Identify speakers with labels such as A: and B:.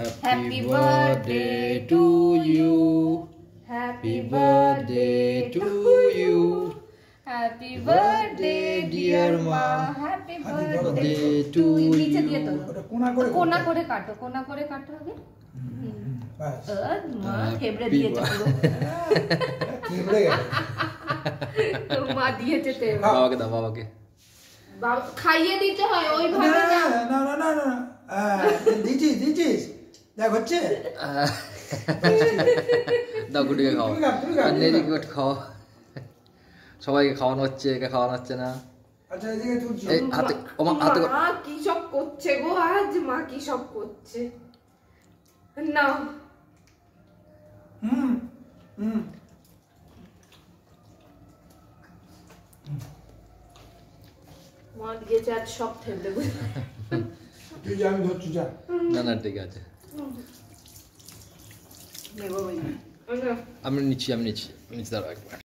A: Happy birthday to you. Happy birthday to you.
B: Happy birthday dear মা happy birthday to নিচে দিয়ে তো
C: কোনা করে
B: কাটো? কোনা করে কাটো আগে। মা থেবড়ে দিয়েছে পুরো?
C: কেবড়ে গেল?
B: মা দিয়েছে থেবড়ে
A: বাবাকে দাও বাবাকে।
B: খাইয়ে দিতে হয় ওইভাবে না
C: না? না না দিচ্ছিস দিচ্ছিস দেখ হচ্ছে
A: দাও গুটিকে খাও নেরি গুট খাও সবাইকে খাওয়ানো হচ্ছে একে খাওয়ানো হচ্ছে না
C: আচ্ছা এদিকে তুলছি
A: এই হাতে ও মা হাতে
B: মা কি সব করছে গো আজ মা কি সব করছে না
C: হুম হুম
B: মা দিয়েছে আজ সব থেবড়ে
C: তুই যা আমি ধরছি যা
A: না না ঠিক আছে
B: নেবো ওই
A: আমি নিচ্ছি আমি নিচ্ছি নিচ্ছি দাঁড়াও একবার